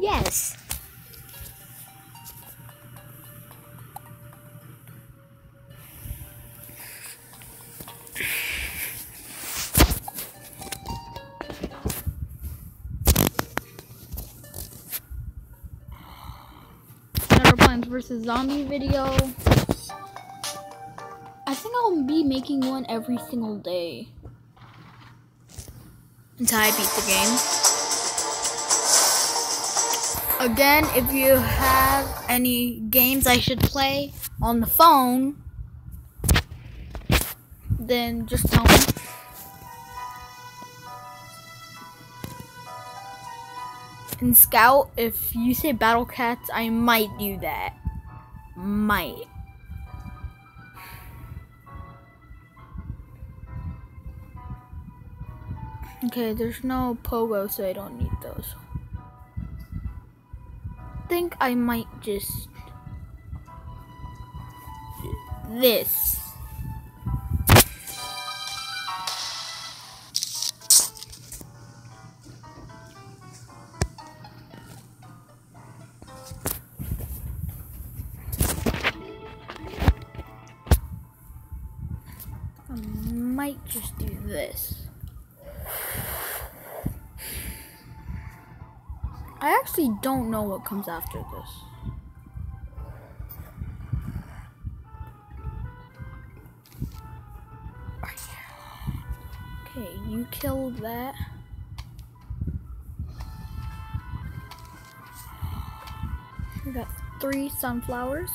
Yes. Another Plants vs. Zombie video. I think I'll be making one every single day. Until I beat the game. Again, if you have any games I should play on the phone, then just tell me. And Scout, if you say Battle Cats, I might do that. Might. Okay, there's no pogo, so I don't need those. Think I might just this. I might just do this. I don't know what comes after this. Okay, you killed that. We got three sunflowers.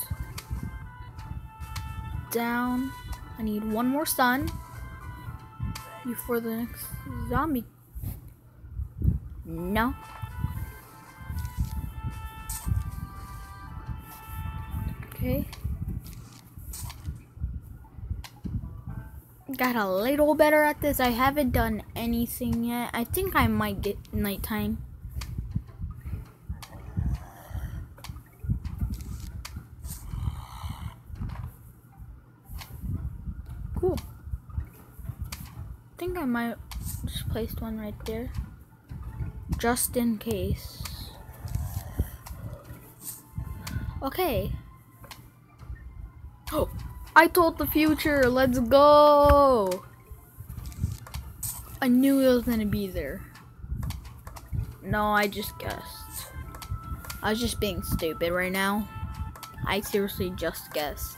Down. I need one more sun before the next zombie. No. Got a little better at this. I haven't done anything yet. I think I might get nighttime. Cool. I think I might just placed one right there. Just in case. Okay. I told the future. Let's go. I knew it was gonna be there. No, I just guessed. I was just being stupid right now. I seriously just guessed.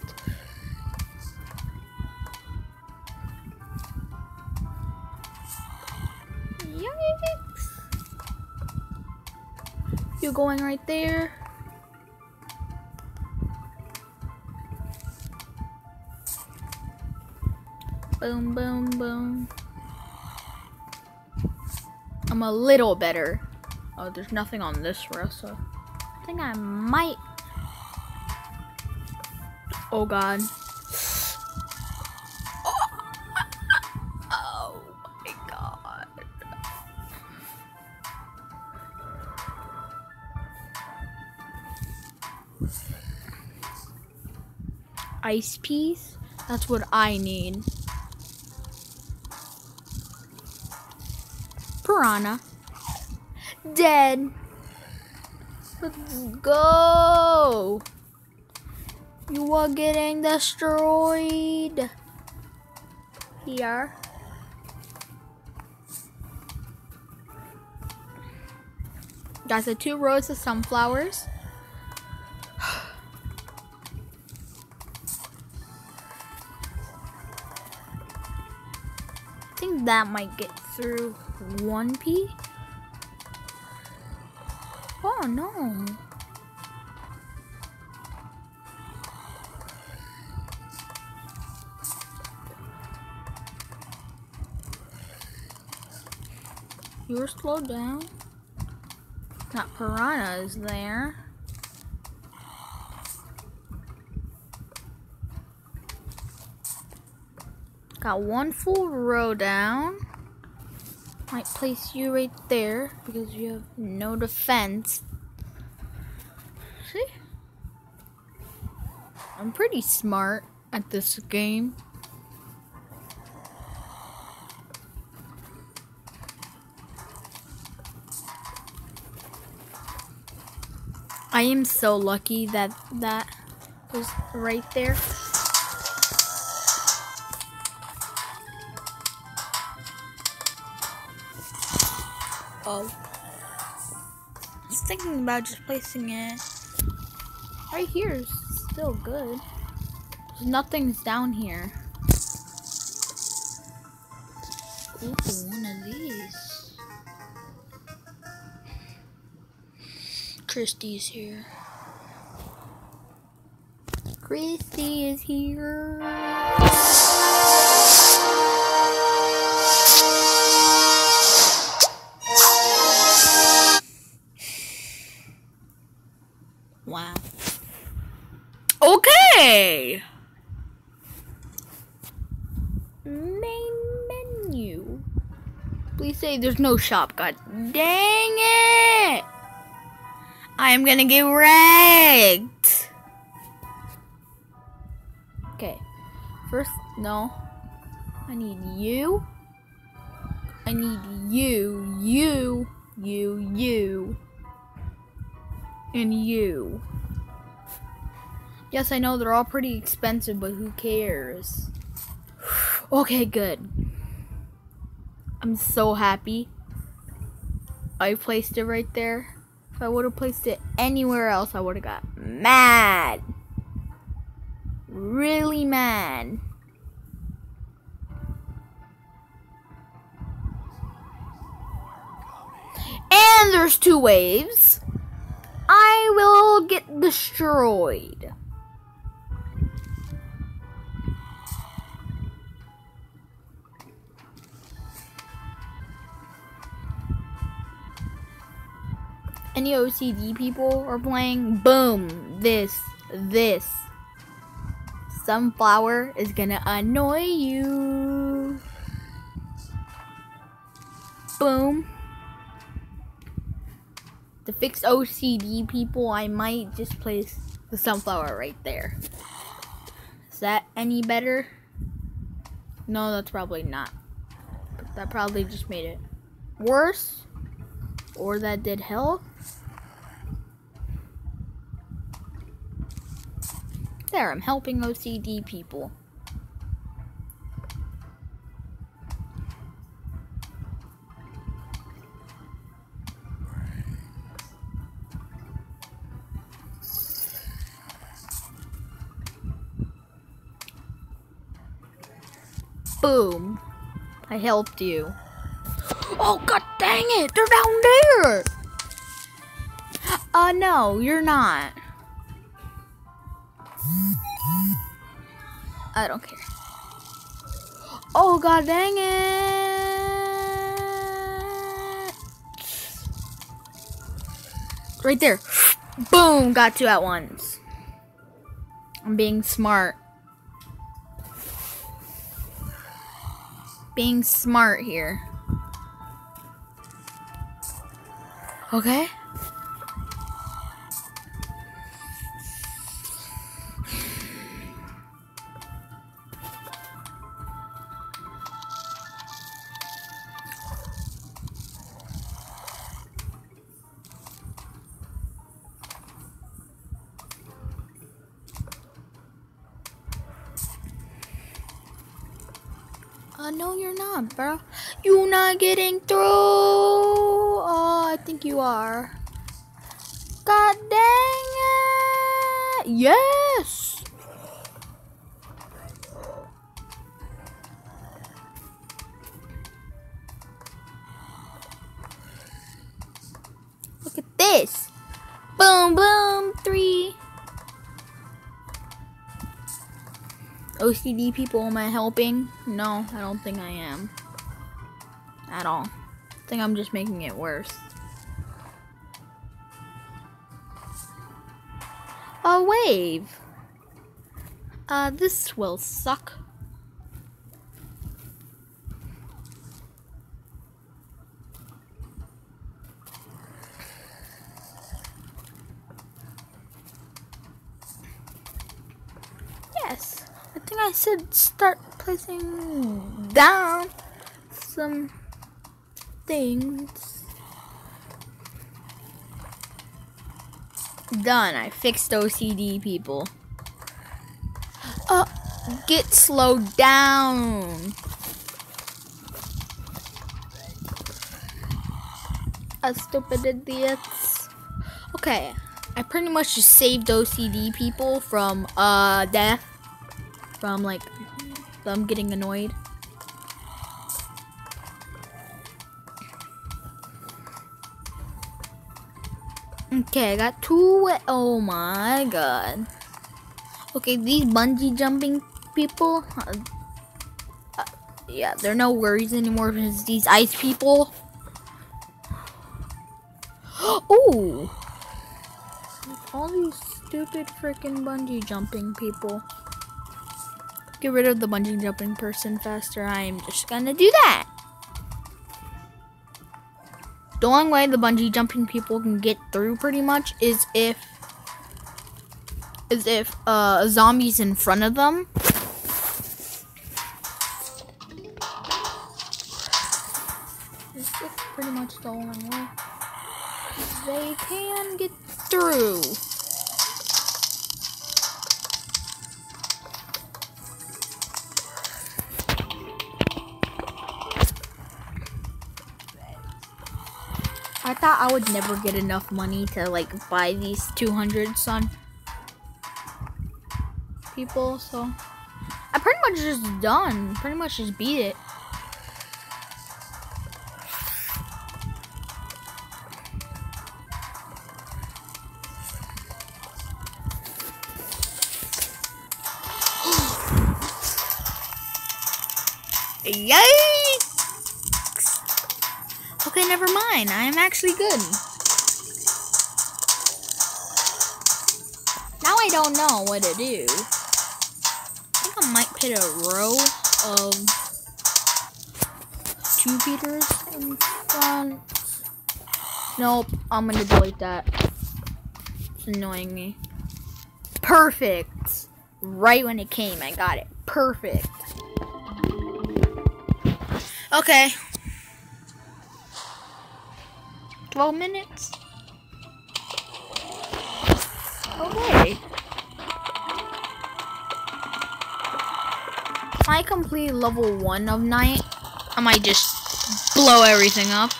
Yikes. You going right there? Boom, boom, boom. I'm a little better. Oh, there's nothing on this row, so I think I might. Oh God. Oh my God. Ice piece? That's what I need. Piranha. Dead. Let's go. You are getting destroyed. Here. Got the two rows of sunflowers. Think that might get through one P. Oh no. You're slowed down. That piranha is there. Got one full row down. Might place you right there because you have no defense. See? I'm pretty smart at this game. I am so lucky that that was right there. Oh. I was thinking about just placing it right here still good. Nothing's down here. Ooh, one of these. Christy's here. Christy is here. Okay. Main menu. Please say there's no shop. God dang it. I'm gonna get wrecked. Okay. First, no. I need you. I need you, you, you, you, and you. Yes, I know they're all pretty expensive, but who cares? okay, good. I'm so happy. I placed it right there. If I would have placed it anywhere else, I would have got mad. Really mad. And there's two waves. I will get destroyed. Any OCD people are playing, boom, this, this. Sunflower is gonna annoy you. Boom. To fix OCD people, I might just place the sunflower right there. Is that any better? No, that's probably not. That probably just made it worse. Or that did help. I'm helping OCD people. Boom. I helped you. Oh, god dang it! They're down there! Uh, no, you're not. I don't care. Oh, god dang it! Right there. Boom! Got two at once. I'm being smart. Being smart here. Okay? Uh, no, you're not, bro. You're not getting through. Oh, I think you are. God dang it! Yes. OCD people, am I helping? No, I don't think I am. At all. I think I'm just making it worse. A wave. Uh, this will suck. Yes. I think I should start placing down some things. Done. I fixed OCD people. Uh, get slowed down. A stupid idiots. Okay, I pretty much just saved OCD people from uh death. From like them getting annoyed. Okay, I got two. Oh my god. Okay, these bungee jumping people. Uh, uh, yeah, they're no worries anymore because these ice people. Ooh! All these stupid freaking bungee jumping people. Get rid of the bungee jumping person faster. I'm just gonna do that. The only way the bungee jumping people can get through pretty much is if is if uh, a zombie's in front of them. This is pretty much the only way they can get through. Thought I would never get enough money to like buy these 200 sun people, so I pretty much just done. Pretty much just beat it. Yikes! Never mind. I am actually good. Now I don't know what to do. I think I might put a row of two Peters in front. Nope, I'm gonna delete that. It's annoying me. Perfect. Right when it came, I got it. Perfect. Okay. 12 minutes. Okay. If I complete level 1 of night, I might just blow everything up.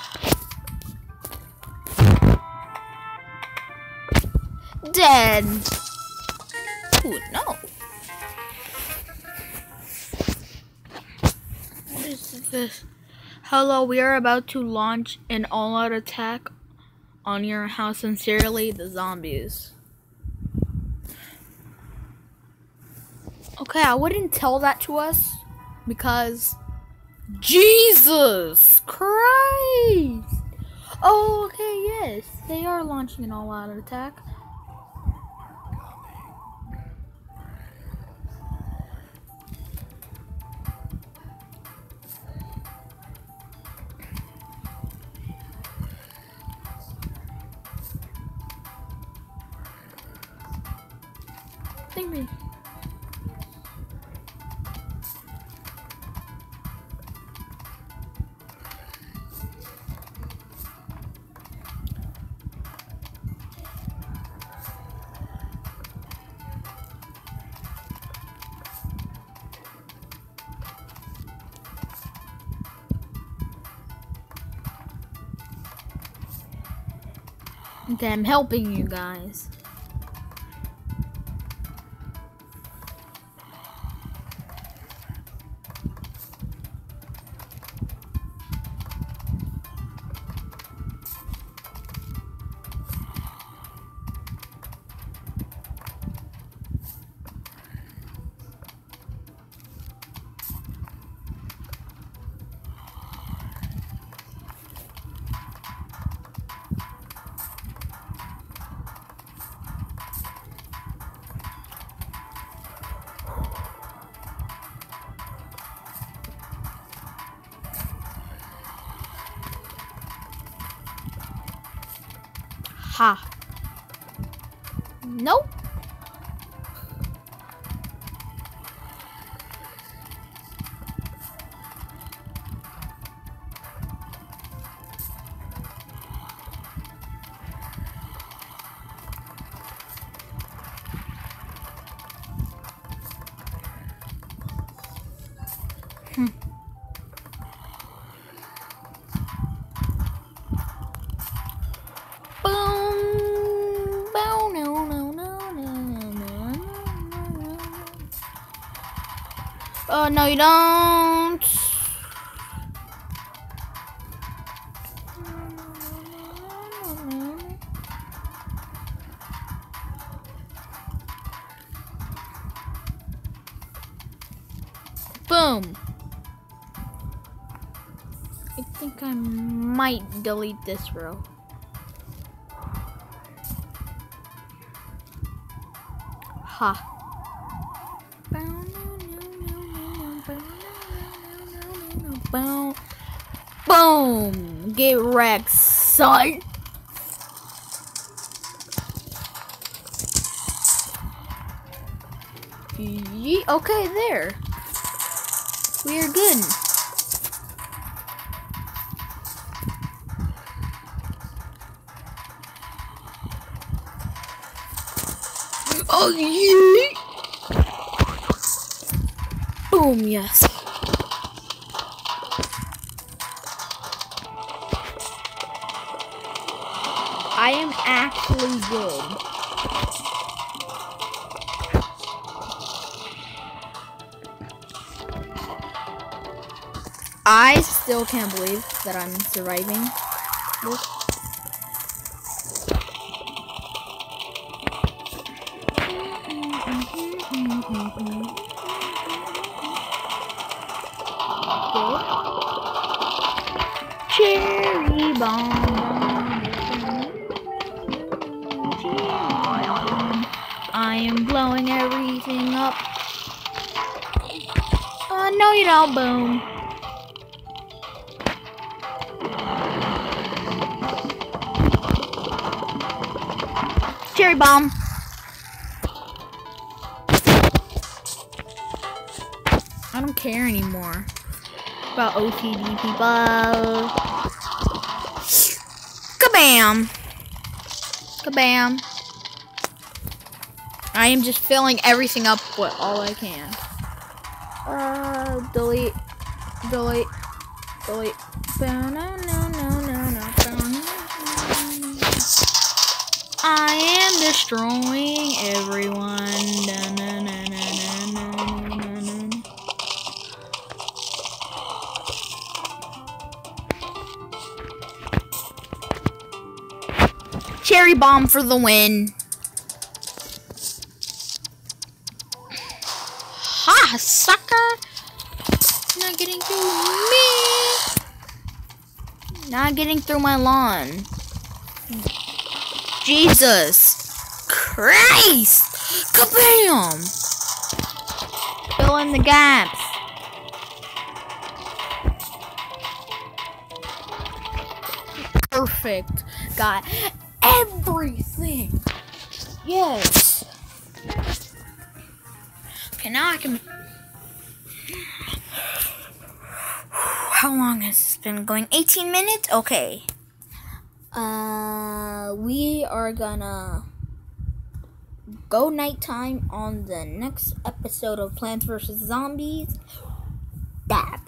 Dead. Ooh, no. What is this? Hello, we are about to launch an all-out attack on your house. Sincerely, the zombies. Okay, I wouldn't tell that to us because Jesus Christ. Oh, okay, yes, they are launching an all-out attack. Okay, I'm helping you guys. Ha. Nope. Oh, no, you don't. Boom. I think I might delete this row. Ha. Boom. Get wrecked, son. Okay, there. We are good. Oh, yeah. Boom, yes. Actually good. I still can't believe that I'm surviving. Boom. Cherry bomb. I don't care anymore about OCD people. Kabam! Kabam. I am just filling everything up with all I can. Uh, delete, delete, delete. No, no, no, no, no, no. I am destroying everyone. Na, na, na, na, na, na, na, na. Cherry bomb for the win. Not getting through my lawn. Jesus Christ! Kabam! Fill in the gaps. Perfect. Got everything. Yes. Okay, now I can. How long has this been going? 18 minutes? Okay. Uh, we are gonna go nighttime on the next episode of Plants vs. Zombies. Dab.